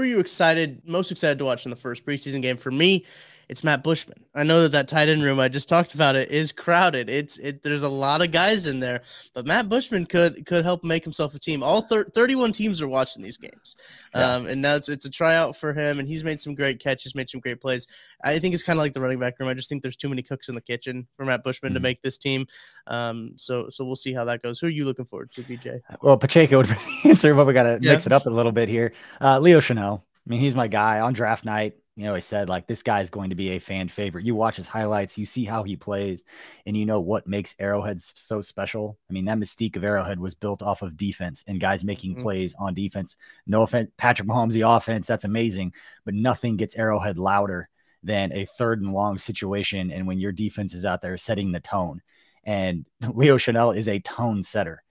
are you excited, most excited to watch in the first preseason game? For me, it's Matt Bushman. I know that that tight end room I just talked about it is crowded. It's it. There's a lot of guys in there, but Matt Bushman could could help make himself a team. All thir- 31 teams are watching these games, yeah. um, and now it's it's a tryout for him, and he's made some great catches, made some great plays. I think it's kind of like the running back room. I just think there's too many cooks in the kitchen for Matt Bushman mm-hmm. to make this team. Um, so so we'll see how that goes. Who are you looking forward to, BJ? Well, Pacheco would answer, but we got to yeah. mix it up a little bit here. Uh, Leo Chenal. I mean, he's my guy on draft night you know, I said like this guy's going to be a fan favorite. You watch his highlights, you see how he plays, and you know what makes Arrowhead so special. I mean, that mystique of Arrowhead was built off of defense and guys making mm-hmm. plays on defense. No offense, Patrick Mahomes, the offense, that's amazing, but nothing gets Arrowhead louder than a third and long situation. And when your defense is out there setting the tone, and Leo Chenal is a tone setter.